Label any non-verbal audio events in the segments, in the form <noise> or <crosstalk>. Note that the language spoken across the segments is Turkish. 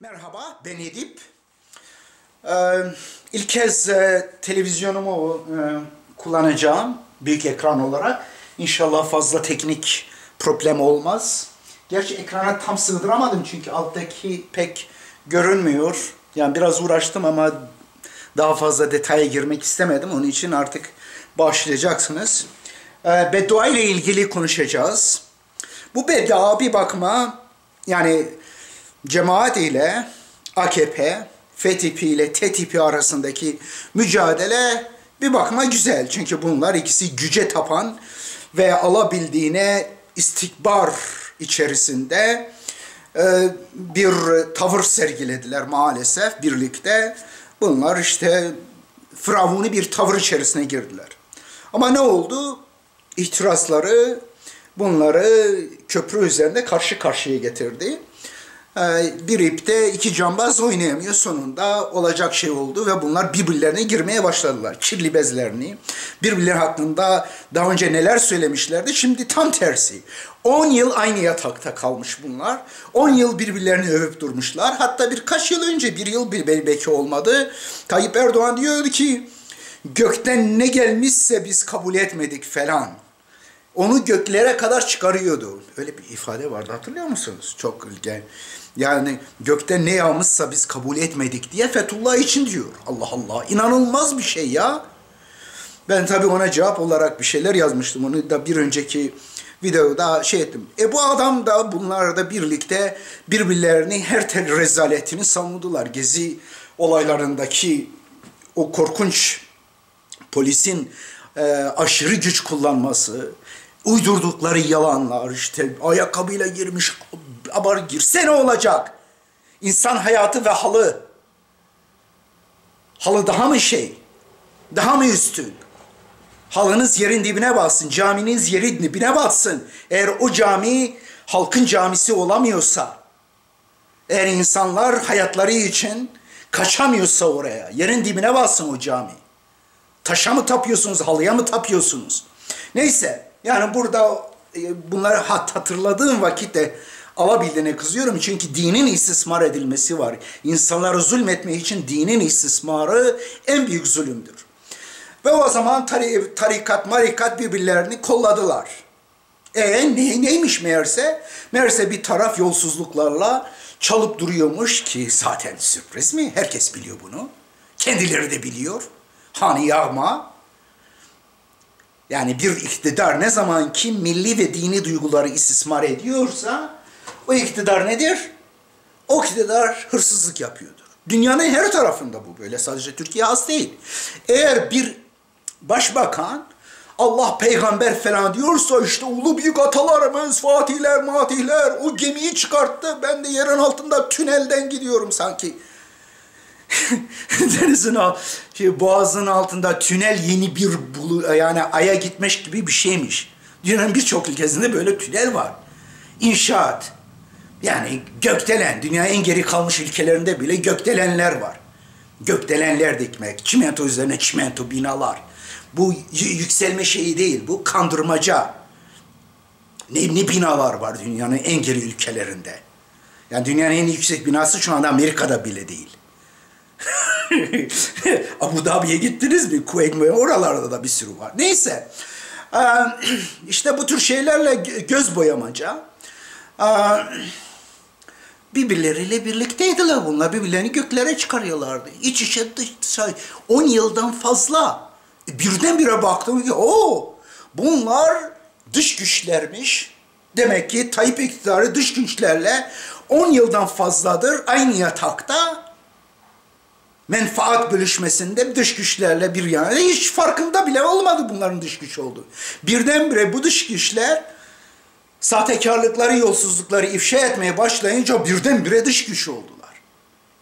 Merhaba, ben Edip. Ee, ilk kez e, televizyonumu e, kullanacağım büyük ekran olarak. İnşallah fazla teknik problem olmaz. Gerçi ekrana tam sığdıramadım çünkü alttaki pek görünmüyor. Yani biraz uğraştım ama daha fazla detaya girmek istemedim. Onun için artık başlayacaksınız. Ee, beddua ile ilgili konuşacağız. Bu beddua bir bakıma yani cemaat ile AKP, FTP ile TTP arasındaki mücadele bir bakıma güzel. Çünkü bunlar ikisi güce tapan ve alabildiğine istikbar içerisinde e, bir tavır sergilediler maalesef birlikte. Bunlar işte firavuni bir tavır içerisine girdiler. Ama ne oldu? İhtirasları bunları köprü üzerinde karşı karşıya getirdi. Ee, bir ipte iki cambaz oynayamıyor. Sonunda olacak şey oldu ve bunlar birbirlerine girmeye başladılar. Kirli bezlerini. Birbirleri hakkında daha önce neler söylemişlerdi. Şimdi tam tersi. 10 yıl aynı yatakta kalmış bunlar. 10 yıl birbirlerini övüp durmuşlar. Hatta birkaç yıl önce, bir yıl belki olmadı. Tayyip Erdoğan diyordu ki gökten ne gelmişse biz kabul etmedik falan onu göklere kadar çıkarıyordu. Öyle bir ifade vardı hatırlıyor musunuz? Çok ilginç. Yani gökte ne yağmışsa biz kabul etmedik diye Fethullah için diyor. Allah Allah inanılmaz bir şey ya. Ben tabii ona cevap olarak bir şeyler yazmıştım. Onu da bir önceki videoda şey ettim. E bu adam da bunlar da birlikte birbirlerini her tel rezaletini savundular. Gezi olaylarındaki o korkunç polisin e, aşırı güç kullanması, uydurdukları yalanlar işte ayakkabıyla girmiş abar girse ne olacak? İnsan hayatı ve halı. Halı daha mı şey? Daha mı üstün? Halınız yerin dibine bassın, caminiz yerin dibine bassın. Eğer o cami halkın camisi olamıyorsa, eğer insanlar hayatları için kaçamıyorsa oraya, yerin dibine bassın o cami. Taşa mı tapıyorsunuz, halıya mı tapıyorsunuz? Neyse, yani burada e, bunları hatırladığım vakitte alabildiğine kızıyorum. Çünkü dinin istismar edilmesi var. İnsanlara zulmetmek için dinin istismarı en büyük zulümdür. Ve o zaman tari, tarikat, marikat birbirlerini kolladılar. E ne, neymiş meğerse? Meğerse bir taraf yolsuzluklarla çalıp duruyormuş ki zaten sürpriz mi? Herkes biliyor bunu. Kendileri de biliyor. Hani yağma. Yani bir iktidar ne zaman ki milli ve dini duyguları istismar ediyorsa o iktidar nedir? O iktidar hırsızlık yapıyordur. Dünyanın her tarafında bu böyle sadece Türkiye has değil. Eğer bir başbakan Allah peygamber falan diyorsa işte ulu büyük atalarımız Fatihler Matihler o gemiyi çıkarttı ben de yerin altında tünelden gidiyorum sanki. <laughs> Denizin şey, boğazın altında tünel yeni bir bulu yani aya gitmiş gibi bir şeymiş. Dünyanın birçok ülkesinde böyle tünel var. İnşaat. Yani gökdelen, dünya en geri kalmış ülkelerinde bile gökdelenler var. Gökdelenler dikmek, çimento üzerine çimento binalar. Bu yükselme şeyi değil, bu kandırmaca. Ne, ne binalar var dünyanın en geri ülkelerinde. Yani dünyanın en yüksek binası şu anda Amerika'da bile değil. <laughs> Abu Dhabi'ye gittiniz mi? Mi? Oralarda da bir sürü var. Neyse. <clears throat> işte bu tür şeylerle göz boyamaca. Birbirleriyle birlikteydiler bunlar. Birbirlerini göklere çıkarıyorlardı. İç içe dış dışa. 10 yıldan fazla. E, birdenbire baktım ki o bunlar dış güçlermiş. Demek ki Tayyip iktidarı dış güçlerle 10 yıldan fazladır aynı yatakta menfaat bölüşmesinde dış güçlerle bir yana hiç farkında bile olmadı bunların dış güç olduğu. Birdenbire bu dış güçler sahtekarlıkları, yolsuzlukları ifşa etmeye başlayınca birdenbire dış güç oldular.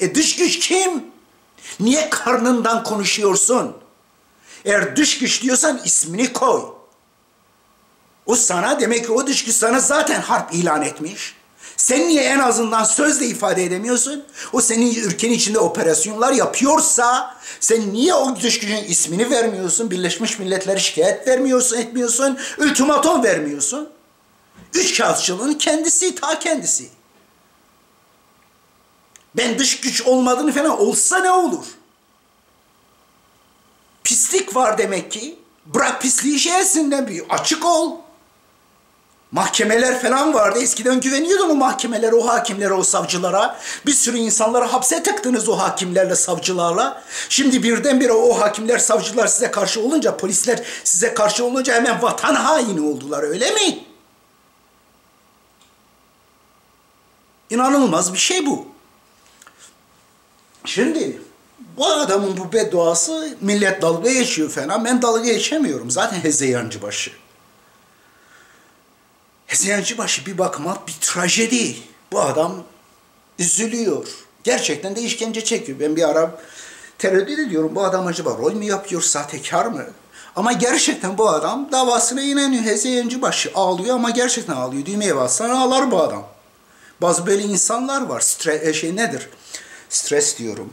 E dış güç kim? Niye karnından konuşuyorsun? Eğer dış güç diyorsan ismini koy. O sana demek ki o dış güç sana zaten harp ilan etmiş. Sen niye en azından sözle ifade edemiyorsun? O senin ülkenin içinde operasyonlar yapıyorsa sen niye o dış gücün ismini vermiyorsun? Birleşmiş Milletler'e şikayet vermiyorsun, etmiyorsun, ultimatom vermiyorsun. Üç kağıtçılığın kendisi, ta kendisi. Ben dış güç olmadığını falan olsa ne olur? Pislik var demek ki. Bırak pisliği şeysinden bir açık ol. Mahkemeler falan vardı. Eskiden güveniyordun o mahkemelere, o hakimlere, o savcılara. Bir sürü insanları hapse tıktınız o hakimlerle, savcılarla. Şimdi birdenbire o hakimler, savcılar size karşı olunca, polisler size karşı olunca hemen vatan haini oldular öyle mi? İnanılmaz bir şey bu. Şimdi bu adamın bu bedduası millet dalga geçiyor falan. Ben dalga geçemiyorum. Zaten hezeyancı başı. Hezeyancı başı bir bakıma bir trajedi. Bu adam üzülüyor. Gerçekten de işkence çekiyor. Ben bir ara tereddüt ediyorum. Bu adam acaba rol mü yapıyor, sahtekar mı? Ama gerçekten bu adam davasına inanıyor. Hezeyancı başı ağlıyor ama gerçekten ağlıyor. Düğmeye bassan ağlar bu adam. Bazı böyle insanlar var. Stre şey nedir? Stres diyorum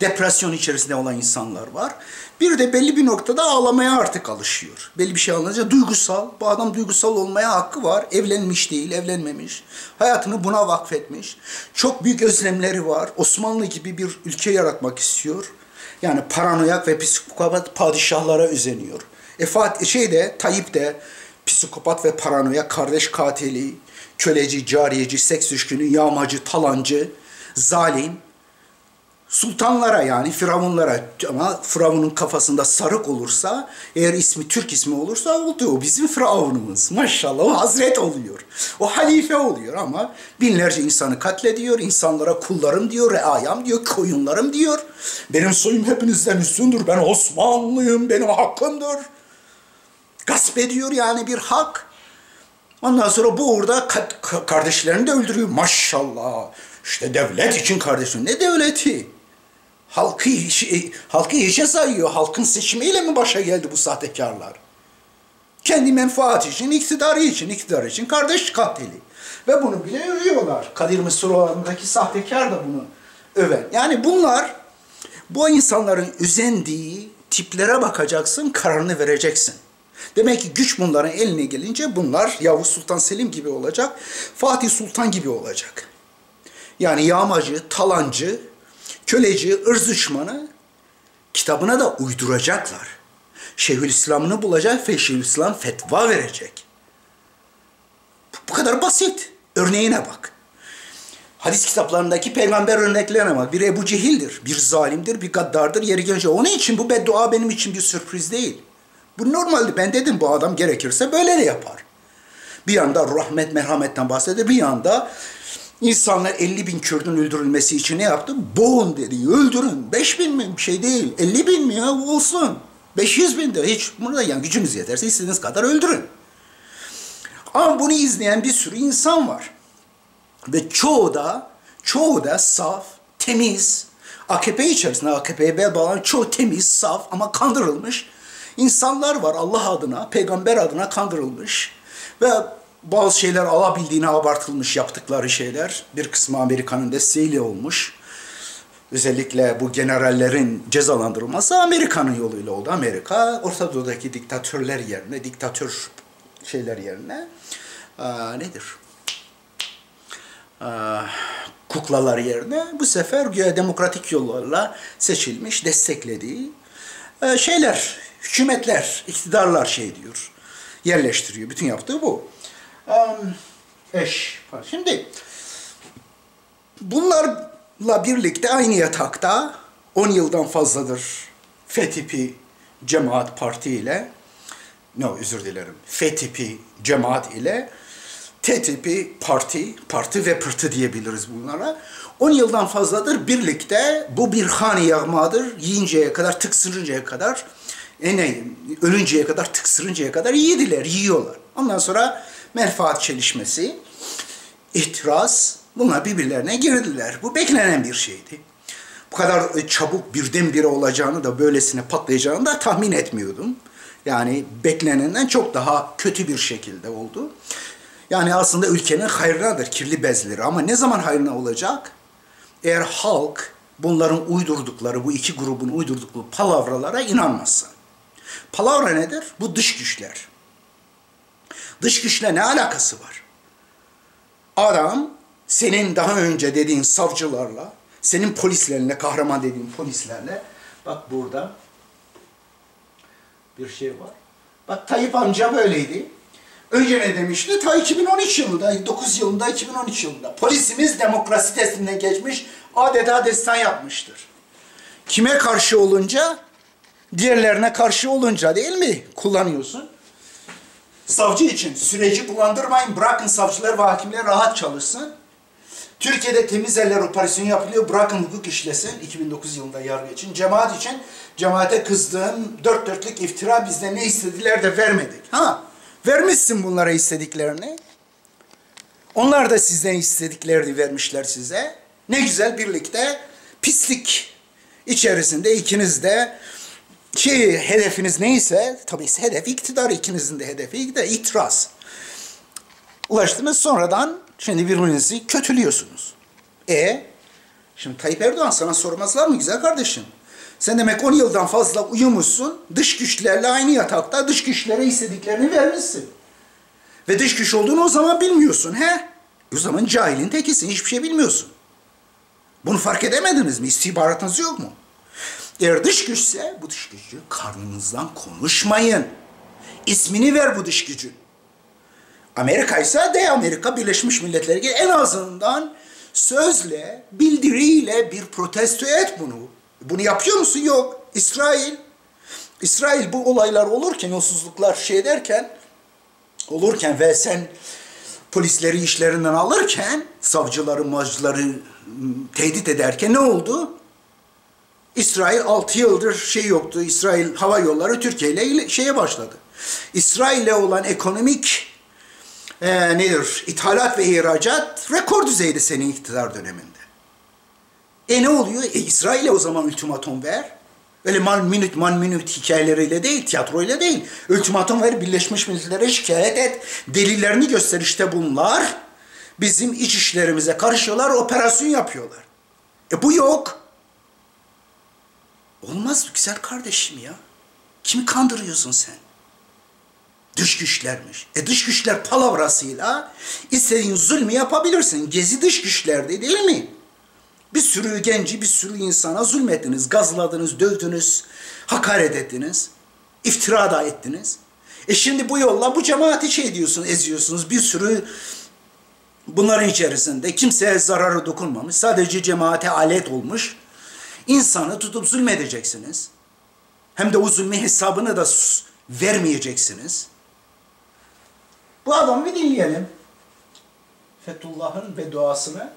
depresyon içerisinde olan insanlar var. Bir de belli bir noktada ağlamaya artık alışıyor. Belli bir şey alınca duygusal. Bu adam duygusal olmaya hakkı var. Evlenmiş değil, evlenmemiş. Hayatını buna vakfetmiş. Çok büyük özlemleri var. Osmanlı gibi bir ülke yaratmak istiyor. Yani paranoyak ve psikopat padişahlara özeniyor. E Fatih şey de Tayyip de psikopat ve paranoyak kardeş katili, köleci, cariyeci, seks düşkünü, yağmacı, talancı, zalim sultanlara yani firavunlara ama firavunun kafasında sarık olursa eğer ismi Türk ismi olursa oldu o bizim firavunumuz maşallah o hazret oluyor. O halife oluyor ama binlerce insanı katlediyor insanlara kullarım diyor reayam diyor koyunlarım diyor. Benim soyum hepinizden üstündür ben Osmanlıyım benim hakkımdır. Gasp ediyor yani bir hak. Ondan sonra bu orada kardeşlerini de öldürüyor. Maşallah. İşte devlet için kardeşim. Ne devleti? Halkı, halkı hiçe sayıyor. Halkın seçimiyle mi başa geldi bu sahtekarlar? Kendi menfaat için, iktidarı için, iktidar için kardeş katili. Ve bunu bile övüyorlar. Kadir Mısıroğlu'ndaki sahtekar da bunu öven. Yani bunlar bu insanların üzendiği tiplere bakacaksın, kararını vereceksin. Demek ki güç bunların eline gelince bunlar Yavuz Sultan Selim gibi olacak, Fatih Sultan gibi olacak. Yani yağmacı, talancı, köleci, ırz düşmanı kitabına da uyduracaklar. Şeyhülislam'ını bulacak ve Şeyhülislam fetva verecek. Bu kadar basit. Örneğine bak. Hadis kitaplarındaki peygamber örneklerine bak. Bir Ebu Cehil'dir, bir zalimdir, bir gaddardır, yeri gelince. Onun için bu beddua benim için bir sürpriz değil. Bu normalde ben dedim bu adam gerekirse böyle de yapar. Bir yanda rahmet, merhametten bahseder, bir yanda İnsanlar 50 bin Kürdün öldürülmesi için ne yaptı? Boğun dedi, öldürün. 5 bin mi? Bir şey değil. 50 bin mi ya? Olsun. 500 bin de hiç. Burada yani gücünüz yeterse istediğiniz kadar öldürün. Ama bunu izleyen bir sürü insan var. Ve çoğu da, çoğu da saf, temiz, AKP içerisinde AKP'ye bel bağlanan çoğu temiz, saf ama kandırılmış insanlar var. Allah adına, peygamber adına kandırılmış. Ve bazı şeyler alabildiğine abartılmış yaptıkları şeyler. Bir kısmı Amerika'nın desteğiyle olmuş. Özellikle bu generallerin cezalandırılması Amerika'nın yoluyla oldu. Amerika Orta Doğu'daki diktatörler yerine, diktatör şeyler yerine aa, nedir? Aa, kuklalar yerine bu sefer demokratik yollarla seçilmiş, desteklediği şeyler, hükümetler, iktidarlar şey diyor, yerleştiriyor. Bütün yaptığı bu eş. Şimdi bunlarla birlikte aynı yatakta 10 yıldan fazladır F tipi cemaat parti ile no özür dilerim F tipi cemaat ile T tipi parti, parti ve pırtı diyebiliriz bunlara. 10 yıldan fazladır birlikte bu bir hani yağmadır. Yiyinceye kadar, tıksırıncaya kadar, e ölünceye kadar, tıksırıncaya kadar yediler, yiyorlar. Ondan sonra menfaat çelişmesi, itiraz bunlar birbirlerine girdiler. Bu beklenen bir şeydi. Bu kadar e, çabuk birdenbire olacağını da böylesine patlayacağını da tahmin etmiyordum. Yani beklenenden çok daha kötü bir şekilde oldu. Yani aslında ülkenin hayrınadır kirli bezleri ama ne zaman hayrına olacak? Eğer halk bunların uydurdukları, bu iki grubun uydurdukları palavralara inanmazsa. Palavra nedir? Bu dış güçler. Dış güçle ne alakası var? Adam senin daha önce dediğin savcılarla, senin polislerle, kahraman dediğin polislerle, bak burada bir şey var. Bak Tayyip amca böyleydi. Önce ne demişti? Ta 2013 yılında, 9 yılında, 2013 yılında. Polisimiz demokrasi testinden geçmiş, adeta destan yapmıştır. Kime karşı olunca? Diğerlerine karşı olunca değil mi? Kullanıyorsun. Savcı için süreci bulandırmayın, bırakın savcılar ve hakimler rahat çalışsın. Türkiye'de temiz eller operasyonu yapılıyor, bırakın hukuk işlesin 2009 yılında yargı için. Cemaat için, cemaate kızdığım dört dörtlük iftira bizden ne istediler de vermedik. Ha, vermişsin bunlara istediklerini. Onlar da sizden istediklerini vermişler size. Ne güzel birlikte pislik içerisinde ikiniz de şey hedefiniz neyse, tabii hedef iktidar ikinizin de hedefi de itiraz. Ulaştınız sonradan şimdi birbirinizi kötülüyorsunuz. E şimdi Tayyip Erdoğan sana sormazlar mı güzel kardeşim? Sen demek 10 yıldan fazla uyumuşsun, dış güçlerle aynı yatakta dış güçlere istediklerini vermişsin. Ve dış güç olduğunu o zaman bilmiyorsun he? O zaman cahilin tekisin, hiçbir şey bilmiyorsun. Bunu fark edemediniz mi? İstihbaratınız yok mu? Eğer dış güçse bu dış gücü karnınızdan konuşmayın. İsmini ver bu dış gücün. Amerika ise de Amerika Birleşmiş Milletleri en azından sözle, bildiriyle bir protesto et bunu. Bunu yapıyor musun? Yok. İsrail. İsrail bu olaylar olurken, yolsuzluklar şey derken, olurken ve sen polisleri işlerinden alırken, savcıları, macıları ıı, tehdit ederken ne oldu? İsrail 6 yıldır şey yoktu. İsrail hava yolları Türkiye ile şeye başladı. İsrail ile olan ekonomik e, nedir? İthalat ve ihracat rekor düzeyde senin iktidar döneminde. E ne oluyor? E İsrail'e o zaman ultimatum ver. Öyle man minut man minut hikayeleriyle değil, tiyatroyla değil. Ultimatum ver, Birleşmiş Milletler'e şikayet et. Delillerini göster işte bunlar. Bizim iç işlerimize karışıyorlar, operasyon yapıyorlar. E bu yok. Olmaz güzel kardeşim ya. Kimi kandırıyorsun sen? Dış güçlermiş. E dış güçler palavrasıyla istediğin zulmü yapabilirsin. Gezi dış güçlerdi değil mi? Bir sürü genci, bir sürü insana zulmettiniz, gazladınız, dövdünüz, hakaret ettiniz, iftira da ettiniz. E şimdi bu yolla bu cemaati şey diyorsun, eziyorsunuz. Bir sürü bunların içerisinde kimseye zararı dokunmamış. Sadece cemaate alet olmuş. İnsanı tutup zulmedeceksiniz. Hem de o zulmü hesabını da vermeyeceksiniz. Bu adamı bir dinleyelim. Fethullah'ın bedduasını.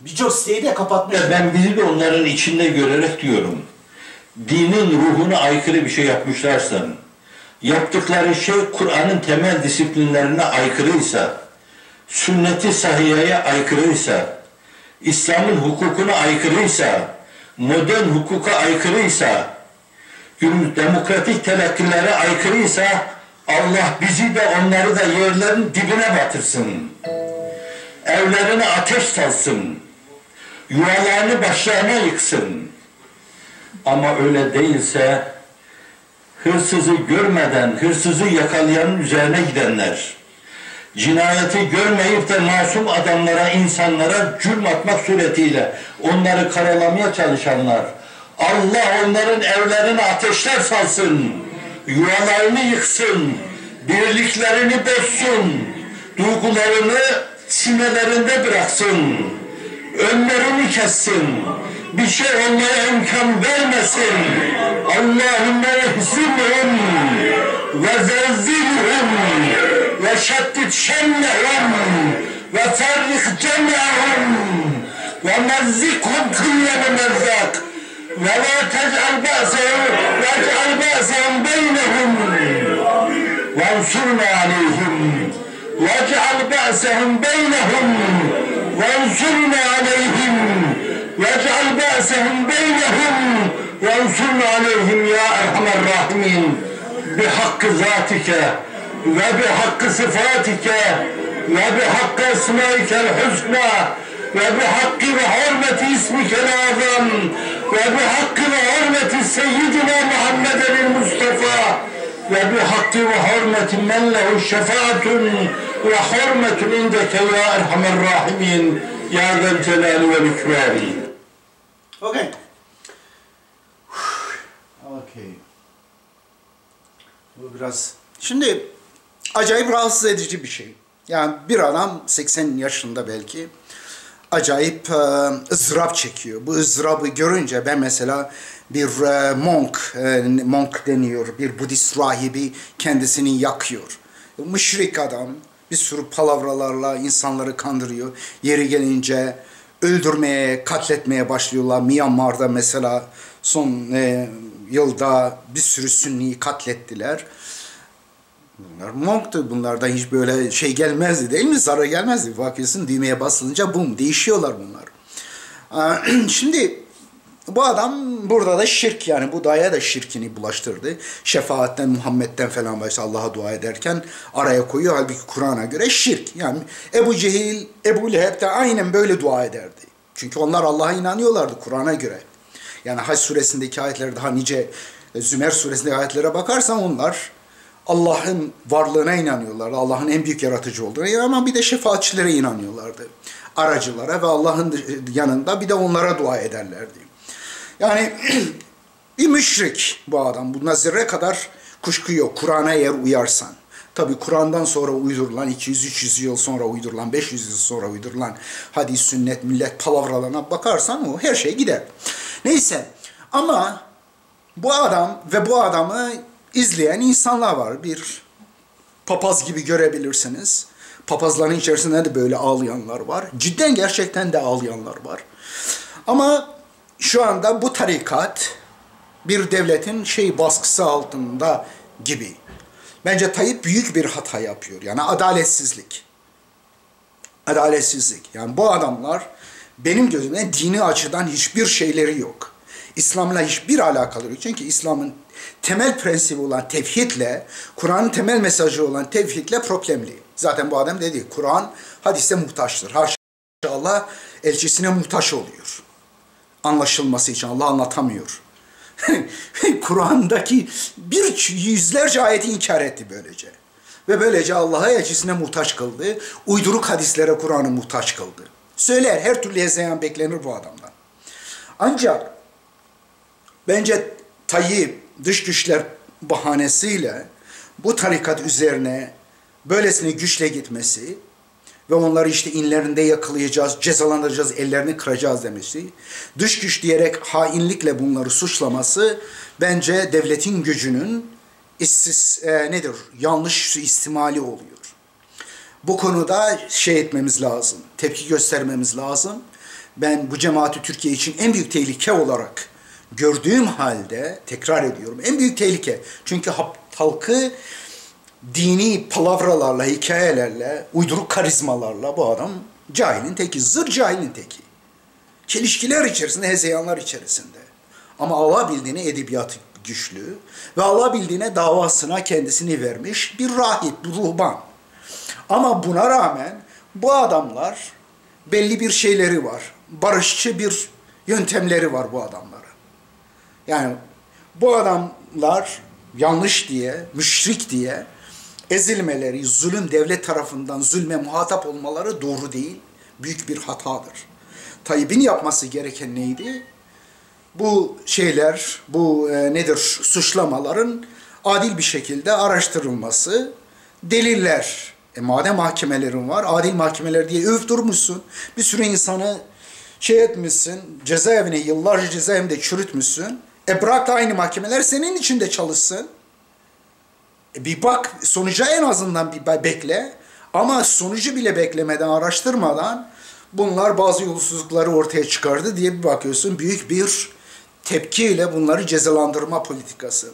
Birçok siteyi de kapatmış. Ben bizi de onların içinde görerek diyorum. Dinin ruhuna aykırı bir şey yapmışlarsa, yaptıkları şey Kur'an'ın temel disiplinlerine aykırıysa, sünneti sahiyeye aykırıysa, İslam'ın hukukuna aykırıysa, modern hukuka aykırıysa, demokratik telakkilere aykırıysa Allah bizi de onları da yerlerin dibine batırsın. Evlerine ateş salsın. Yuvalarını başlarına yıksın. Ama öyle değilse hırsızı görmeden hırsızı yakalayanın üzerine gidenler, cinayeti görmeyip de masum adamlara, insanlara cürm atmak suretiyle onları karalamaya çalışanlar, Allah onların evlerine ateşler salsın, yuvalarını yıksın, birliklerini bozsun, duygularını sinelerinde bıraksın, önlerini kessin, bir şey olmaya imkan vermesin. Allahümme ehzimhum ve zelzilhum ve şeddit şemmehum ve ferrik cem'ahum ve mezzikhum kulle mezzak ve la tec'al ba'sehum ve ec'al ba'sehum beynehum ve ansurna aleyhim واجعل بأسهم بينهم وانصرنا عليهم واجعل بأسهم بينهم وانصرنا عليهم يا أرحم الراحمين بحق ذاتك ve bi hakkı sıfatike ve bi hakkı esmaikel hüsna ve bi hakkı ve hürmeti ismikel azam ve bi hakkı ve hürmeti seyyidina Muhammeden Mustafa ve bi hakkı ve hürmeti men lehu şefaatun ve hürmetun indeke ya erhamer rahimin ya zel celali ve ikrami Okay. Okay. Bu biraz Şimdi acayip rahatsız edici bir şey. Yani bir adam 80 yaşında belki acayip e, ızdırap çekiyor. Bu ızdırabı görünce ben mesela bir e, monk, e, monk deniyor, bir Budist rahibi kendisini yakıyor. Müşrik adam bir sürü palavralarla insanları kandırıyor. Yeri gelince öldürmeye, katletmeye başlıyorlar. Myanmar'da mesela son e, yılda bir sürü Sünni'yi katlettiler. Bunlar monktu. Bunlardan hiç böyle şey gelmezdi değil mi? Zarar gelmezdi. Bakıyorsun düğmeye basılınca bum değişiyorlar bunlar. <clears throat> Şimdi bu adam burada da şirk yani bu daya da şirkini bulaştırdı. Şefaatten, Muhammed'den falan başta Allah'a dua ederken araya koyuyor. Halbuki Kur'an'a göre şirk. Yani Ebu Cehil, Ebu Leheb de aynen böyle dua ederdi. Çünkü onlar Allah'a inanıyorlardı Kur'an'a göre. Yani Hac suresindeki ayetler daha nice Zümer suresindeki ayetlere bakarsan onlar Allah'ın varlığına inanıyorlardı. Allah'ın en büyük yaratıcı olduğuna ama bir de şefaatçilere inanıyorlardı. Aracılara ve Allah'ın yanında bir de onlara dua ederlerdi. Yani <clears throat> bir müşrik bu adam. Buna zerre kadar kuşku yok. Kur'an'a eğer uyarsan. Tabi Kur'an'dan sonra uydurulan, 200-300 yıl sonra uydurulan, 500 yıl sonra uydurulan hadis, sünnet, millet palavralarına bakarsan o her şey gider. Neyse ama bu adam ve bu adamı izleyen insanlar var. Bir papaz gibi görebilirsiniz. Papazların içerisinde de böyle ağlayanlar var. Cidden gerçekten de ağlayanlar var. Ama şu anda bu tarikat bir devletin şey baskısı altında gibi. Bence Tayyip büyük bir hata yapıyor. Yani adaletsizlik. Adaletsizlik. Yani bu adamlar benim gözümde dini açıdan hiçbir şeyleri yok. İslam'la hiçbir alakaları yok. Çünkü İslam'ın temel prensibi olan tevhidle, Kur'an'ın temel mesajı olan tevhidle problemli. Zaten bu adam dedi, Kur'an hadise muhtaçtır. Haşa Allah elçisine muhtaç oluyor. Anlaşılması için Allah anlatamıyor. <laughs> Kur'an'daki bir yüzlerce ayeti inkar etti böylece. Ve böylece Allah'a elçisine muhtaç kıldı. Uyduruk hadislere Kur'an'ı muhtaç kıldı. Söyler, her türlü hezeyan beklenir bu adamdan. Ancak bence Tayyip dış güçler bahanesiyle bu tarikat üzerine böylesine güçle gitmesi ve onları işte inlerinde yakalayacağız, cezalandıracağız, ellerini kıracağız demesi, dış güç diyerek hainlikle bunları suçlaması bence devletin gücünün istis, e, nedir, yanlış istimali oluyor. Bu konuda şey etmemiz lazım, tepki göstermemiz lazım. Ben bu cemaati Türkiye için en büyük tehlike olarak gördüğüm halde, tekrar ediyorum, en büyük tehlike. Çünkü halkı dini palavralarla, hikayelerle, uyduruk karizmalarla bu adam cahilin teki, zır cahilin teki. Çelişkiler içerisinde, hezeyanlar içerisinde. Ama Allah bildiğine edebiyat güçlü ve Allah bildiğine davasına kendisini vermiş bir rahip, bir ruhban. Ama buna rağmen bu adamlar belli bir şeyleri var. Barışçı bir yöntemleri var bu adamların. Yani bu adamlar yanlış diye, müşrik diye ezilmeleri, zulüm devlet tarafından zulme muhatap olmaları doğru değil. Büyük bir hatadır. Tayyip'in yapması gereken neydi? Bu şeyler, bu e, nedir suçlamaların adil bir şekilde araştırılması, deliller. E madem mahkemelerin var, adil mahkemeler diye öv durmuşsun. Bir sürü insanı şey etmişsin, cezaevine yıllarca cezaevinde çürütmüşsün. E bırak da aynı mahkemeler senin için de çalışsın. E bir bak sonuca en azından bir bekle. Ama sonucu bile beklemeden, araştırmadan bunlar bazı yolsuzlukları ortaya çıkardı diye bir bakıyorsun. Büyük bir tepkiyle bunları cezalandırma politikası.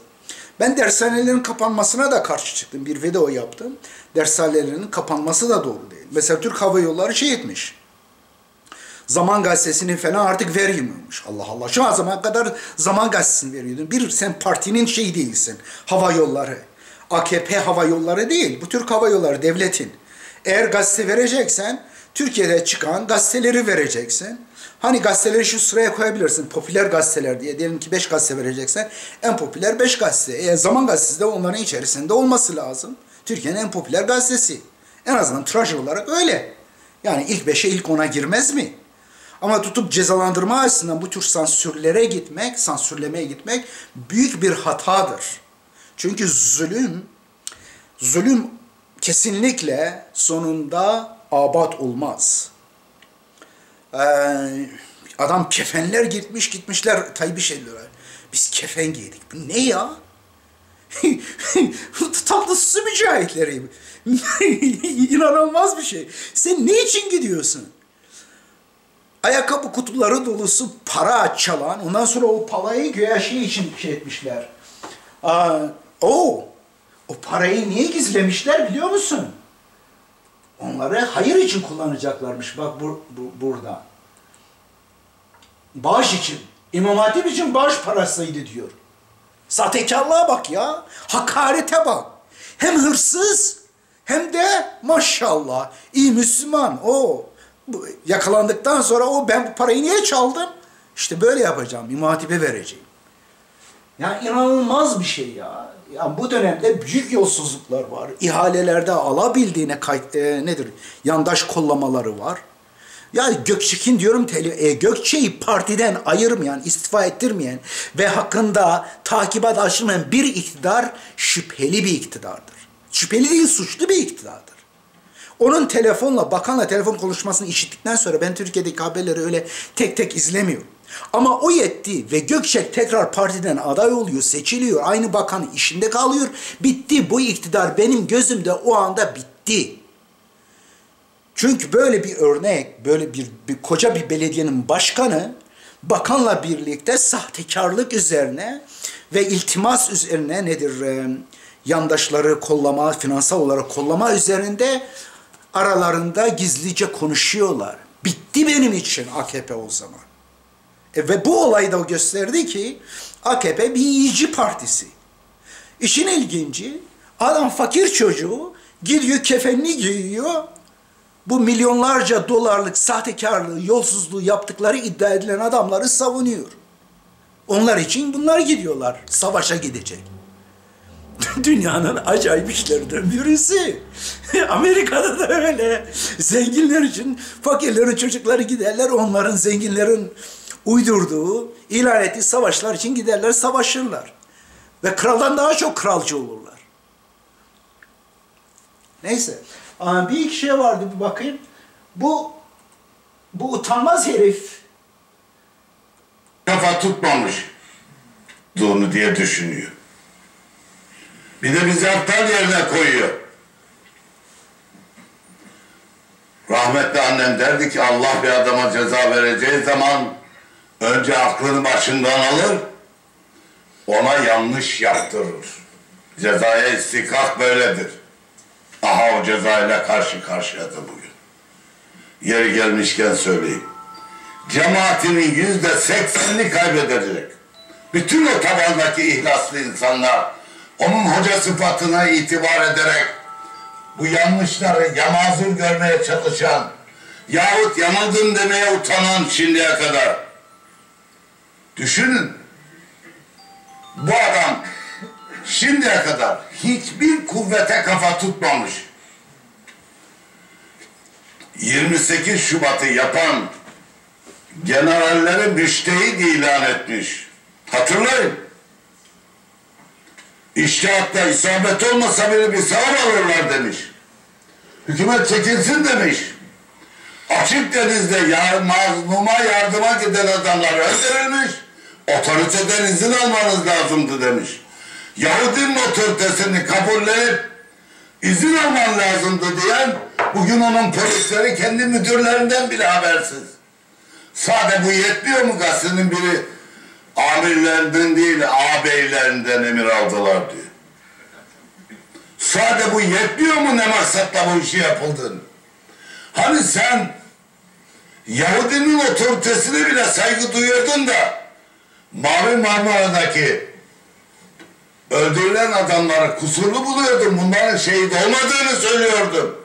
Ben dershanelerin kapanmasına da karşı çıktım. Bir video yaptım. Dershanelerinin kapanması da doğru değil. Mesela Türk Hava Yolları şey etmiş. Zaman Gazetesi'ni falan artık vermiyormuş. Allah Allah. Şu an zaman kadar Zaman Gazetesi'ni veriyordun. Bir sen partinin şeyi değilsin. Hava Yolları. AKP Hava Yolları değil. Bu Türk Hava Yolları devletin. Eğer gazete vereceksen Türkiye'de çıkan gazeteleri vereceksin. Hani gazeteleri şu sıraya koyabilirsin. Popüler gazeteler diye. Diyelim ki 5 gazete vereceksen en popüler 5 gazete. E, Zaman Gazetesi de onların içerisinde olması lazım. Türkiye'nin en popüler gazetesi. En azından tiraj olarak öyle. Yani ilk 5'e ilk 10'a girmez mi? Ama tutup cezalandırma açısından bu tür sansürlere gitmek, sansürlemeye gitmek büyük bir hatadır. Çünkü zulüm, zulüm kesinlikle sonunda abat olmaz. Ee, adam kefenler gitmiş gitmişler Tayyip'i şey diyorlar. Biz kefen giydik. Bu ne ya? <laughs> Tatlı su mücahitleri. <laughs> İnanılmaz bir şey. Sen ne için gidiyorsun? Ayakkabı kutuları dolusu para çalan, ondan sonra o parayı göğe şey için şey etmişler. Aa, o, o parayı niye gizlemişler biliyor musun? Onları hayır için kullanacaklarmış bak bu, bu, burada. Bağış için. İmam Hatip için bağış parasıydı diyor. Sahtekarlığa bak ya. Hakarete bak. Hem hırsız hem de maşallah iyi Müslüman. O yakalandıktan sonra o ben bu parayı niye çaldım? İşte böyle yapacağım. İmam Hatip'e vereceğim. Yani inanılmaz bir şey ya. Yani bu dönemde büyük yolsuzluklar var. İhalelerde alabildiğine kay, e, nedir? Yandaş kollamaları var. Ya Gökçek'in diyorum e, Gökçe'yi partiden ayırmayan, istifa ettirmeyen ve hakkında takibat açılmayan bir iktidar şüpheli bir iktidardır. Şüpheli değil, suçlu bir iktidardır. Onun telefonla, bakanla telefon konuşmasını işittikten sonra ben Türkiye'deki haberleri öyle tek tek izlemiyorum. Ama o yetti ve Gökçek tekrar partiden aday oluyor, seçiliyor. Aynı bakan işinde kalıyor. Bitti. Bu iktidar benim gözümde o anda bitti. Çünkü böyle bir örnek, böyle bir, bir koca bir belediyenin başkanı bakanla birlikte sahtekarlık üzerine ve iltimas üzerine nedir e, yandaşları kollama, finansal olarak kollama üzerinde aralarında gizlice konuşuyorlar. Bitti benim için AKP o zaman. E, ve bu olay da gösterdi ki AKP bir yiyici partisi. İşin ilginci adam fakir çocuğu gidiyor kefenli giyiyor. Bu milyonlarca dolarlık sahtekarlığı, yolsuzluğu yaptıkları iddia edilen adamları savunuyor. Onlar için bunlar gidiyorlar. Savaşa gidecek. <laughs> Dünyanın acayip işlerinden birisi. <laughs> Amerika'da da öyle. Zenginler için fakirlerin çocukları giderler. Onların zenginlerin uydurduğu, ilan ettiği savaşlar için giderler, savaşırlar. Ve kraldan daha çok kralcı olurlar. Neyse. Bir iki şey vardı bir bakayım. Bu bu utanmaz herif kafa tutmamış doğunu diye düşünüyor. Bir de bizi aptal yerine koyuyor. Rahmetli annem derdi ki Allah bir adama ceza vereceği zaman önce aklını başından alır, ona yanlış yaptırır. Cezaya istikak böyledir. Aha o cezayla karşı karşıyadır bugün. Yeri gelmişken söyleyeyim. Cemaatinin yüzde seksenini kaybedecek. Bütün o tabandaki ihlaslı insanlar onun hoca sıfatına itibar ederek bu yanlışları yamazur görmeye çalışan yahut yanıldım demeye utanan şimdiye kadar düşünün bu adam şimdiye kadar hiçbir kuvvete kafa tutmamış. 28 Şubat'ı yapan generalleri müştehit ilan etmiş. Hatırlayın. İştihatta isabet olmasa bile bir sevap alırlar demiş. Hükümet çekilsin demiş. Açık denizde yar, mazluma yardıma giden adamlar öldürülmüş. Otoriteden izin almanız lazımdı demiş. Yahudinin otoritesini kabullenip izin alman lazımdı diyen bugün onun polisleri kendi müdürlerinden bile habersiz. Sade bu yetmiyor mu gazetenin biri amirlerinden değil ağabeylerinden emir aldılar diyor. Sade bu yetmiyor mu ne maksatla bu işi yapıldın? Hani sen Yahudinin otoritesine bile saygı duyuyordun da Mavi Marmara'daki öldürülen adamları kusurlu buluyordun. Bunların şehit olmadığını söylüyordun.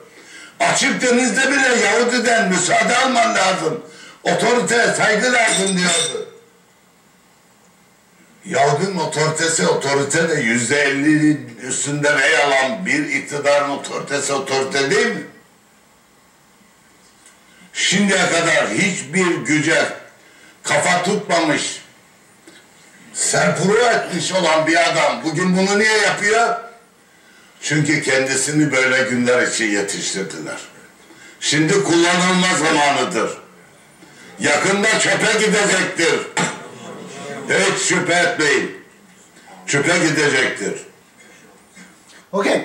Açık denizde bile Yahudi'den müsaade alman lazım. Otoriteye saygı lazım diyordu. Yahudinin otoritesi otorite de yüzde ellinin üstünde rey alan bir iktidarın otoritesi otorite değil mi? Şimdiye kadar hiçbir güce kafa tutmamış, serpuru etmiş olan bir adam bugün bunu niye yapıyor? Çünkü kendisini böyle günler için yetiştirdiler. Şimdi kullanılma zamanıdır. Yakında çöpe gidecektir. Hiç şüphe etmeyin. Çöpe gidecektir. Okay.